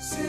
See